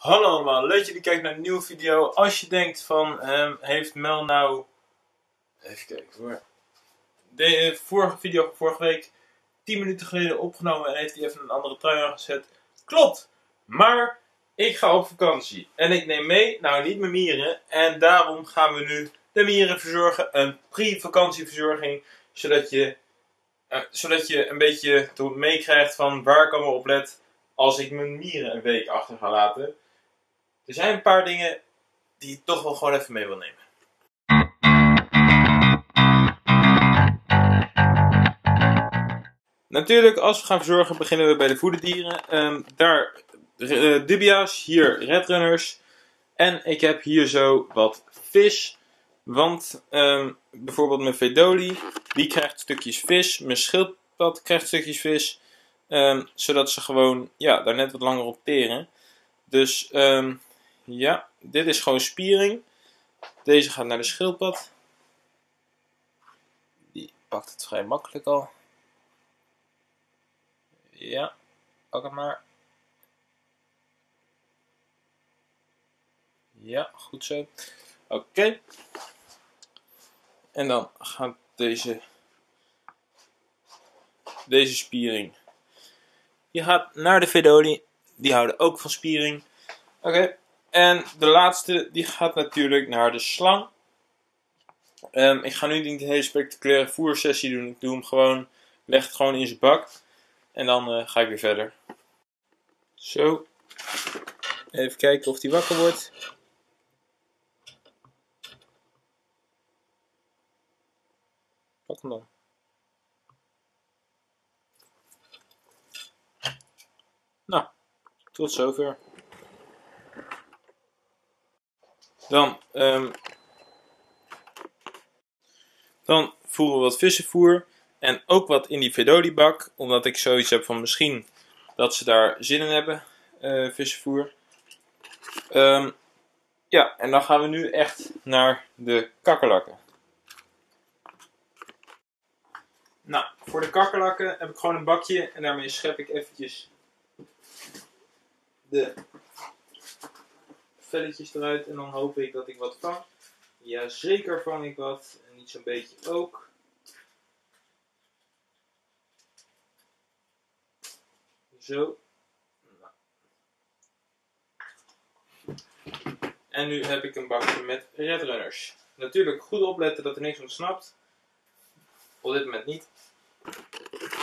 Hallo allemaal, leuk dat jullie kijken naar een nieuwe video. Als je denkt van, ehm, heeft Mel nou... Even kijken hoor. De vorige video, vorige week, 10 minuten geleden opgenomen en heeft hij even een andere trui aangezet. Klopt! Maar ik ga op vakantie en ik neem mee, nou niet mijn mieren. En daarom gaan we nu de mieren verzorgen, een pre-vakantieverzorging. Zodat je, eh, zodat je een beetje meekrijgt van waar ik allemaal op let als ik mijn mieren een week achter ga laten. Er zijn een paar dingen die ik toch wel gewoon even mee wil nemen. Natuurlijk, als we gaan verzorgen, beginnen we bij de voederdieren. Um, daar uh, dubia's, hier redrunners. En ik heb hier zo wat vis. Want um, bijvoorbeeld mijn Vedoli, die krijgt stukjes vis. Mijn schildpad krijgt stukjes vis. Um, zodat ze gewoon ja, daar net wat langer op teren. Dus ja, dit is gewoon spiering. Deze gaat naar de schildpad. Die pakt het vrij makkelijk al. Ja, pak het maar. Ja, goed zo. Oké. En dan gaat deze, deze spiering. Die gaat naar de Vedoli. Die houden ook van spiering. Oké. En de laatste, die gaat natuurlijk naar de slang. Um, ik ga nu niet een hele spectaculaire voersessie doen. Ik doe hem gewoon, leg het gewoon in zijn bak. En dan uh, ga ik weer verder. Zo. Even kijken of die wakker wordt. Pak hem dan. Nou, tot zover. Dan, um, dan voeren we wat vissenvoer. En ook wat in die Vedoli-bak. Omdat ik zoiets heb van misschien dat ze daar zin in hebben. Uh, vissenvoer. Um, ja, en dan gaan we nu echt naar de kakkerlakken. Nou, voor de kakkerlakken heb ik gewoon een bakje. En daarmee schep ik eventjes de velletjes eruit en dan hoop ik dat ik wat vang. Ja, zeker vang ik wat. En niet zo'n beetje ook. Zo. Nou. En nu heb ik een bakje met redrunners. Natuurlijk goed opletten dat er niks ontsnapt. Op dit moment niet.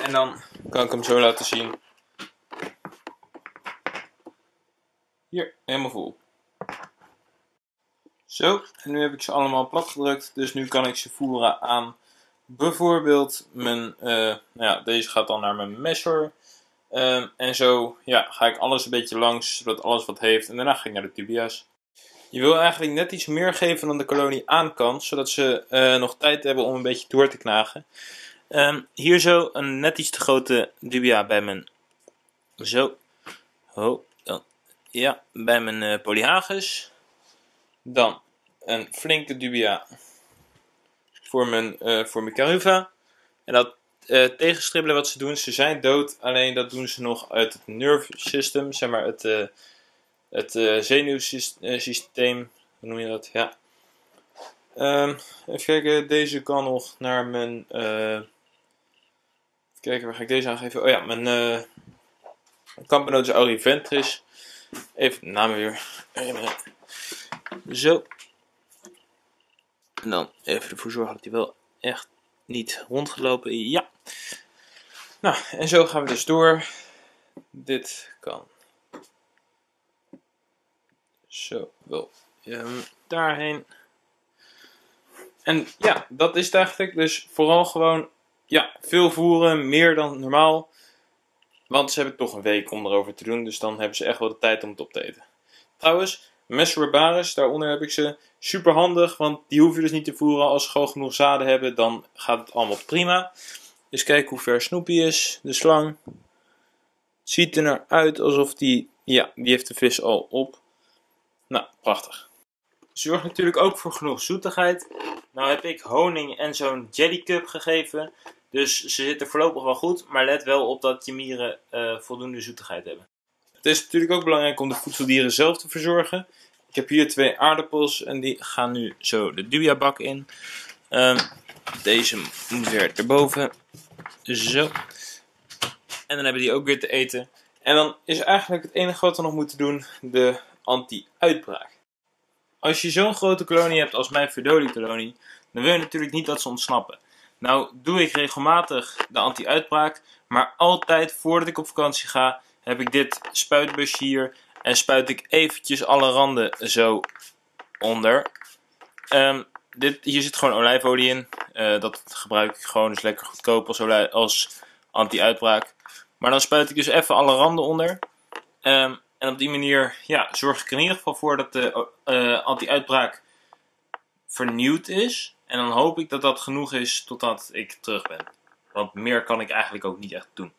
En dan kan ik hem zo laten zien. Hier, helemaal vol. Zo, en nu heb ik ze allemaal plat gedrukt. Dus nu kan ik ze voeren aan bijvoorbeeld mijn, uh, nou ja, deze gaat dan naar mijn mesher. Uh, en zo ja, ga ik alles een beetje langs, zodat alles wat heeft. En daarna ga ik naar de tubia's. Je wil eigenlijk net iets meer geven dan de kolonie aan kan, zodat ze uh, nog tijd hebben om een beetje door te knagen. Um, hier zo een net iets te grote dubia bij mijn, zo, oh, dan, ja, bij mijn uh. Dan een flinke dubia voor mijn, uh, voor mijn Caruva. En dat uh, tegenstribbelen wat ze doen, ze zijn dood, alleen dat doen ze nog uit het nerve system, zeg maar het, uh, het uh, zenuwsysteem, hoe noem je dat? Ja. Um, even kijken, deze kan nog naar mijn, even kijken, waar ga ik deze aangeven? Oh ja, mijn uh, Campanotus auriventris. Even naam weer. Zo. En dan even ervoor zorgen dat hij wel echt niet rondgelopen. Ja. Nou, en zo gaan we dus door. Dit kan. Zo, wel um, daarheen. En ja, dat is het eigenlijk. Dus vooral gewoon, ja, veel voeren, meer dan normaal. Want ze hebben toch een week om erover te doen, dus dan hebben ze echt wel de tijd om het op te eten. Trouwens, Mesrobaris, daaronder heb ik ze super handig, want die hoef je dus niet te voeren. Als ze gewoon genoeg zaden hebben, dan gaat het allemaal prima. Dus kijk hoe ver Snoopy is, de slang. ziet er naar uit alsof die, ja, die heeft de vis al op. Nou, prachtig. Zorg natuurlijk ook voor genoeg zoetigheid. Nou heb ik honing en zo'n jelly cup gegeven. Dus ze zitten voorlopig wel goed, maar let wel op dat je mieren uh, voldoende zoetigheid hebben. Is natuurlijk ook belangrijk om de voedseldieren zelf te verzorgen. Ik heb hier twee aardappels en die gaan nu zo de dubia-bak in. Ehm, deze moet weer erboven. Zo. En dan hebben die ook weer te eten. En dan is eigenlijk het enige wat we nog moeten doen de anti-uitbraak. Als je zo'n grote kolonie hebt als mijn Verdoli-kolonie, dan wil je natuurlijk niet dat ze ontsnappen. Nou doe ik regelmatig de anti-uitbraak, maar altijd voordat ik op vakantie ga, heb ik dit spuitbusje hier en spuit ik eventjes alle randen zo onder. Um, dit, hier zit gewoon olijfolie in. Uh, dat gebruik ik gewoon, is lekker goedkoop als, als anti-uitbraak. Maar dan spuit ik dus even alle randen onder. Um, en op die manier ja, zorg ik er in ieder geval voor dat de uh, anti-uitbraak vernieuwd is. En dan hoop ik dat dat genoeg is totdat ik terug ben. Want meer kan ik eigenlijk ook niet echt doen.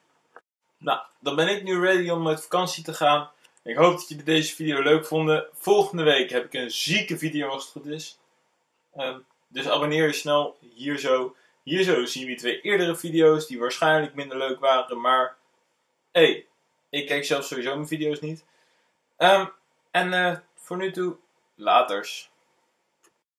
Dan ben ik nu ready om met vakantie te gaan. Ik hoop dat jullie deze video leuk vonden. Volgende week heb ik een zieke video als het goed is. Um, dus abonneer je snel hier zo. Hier zo zien we twee eerdere video's die waarschijnlijk minder leuk waren. Maar hey, ik kijk zelf sowieso mijn video's niet. Um, en uh, voor nu toe, laters.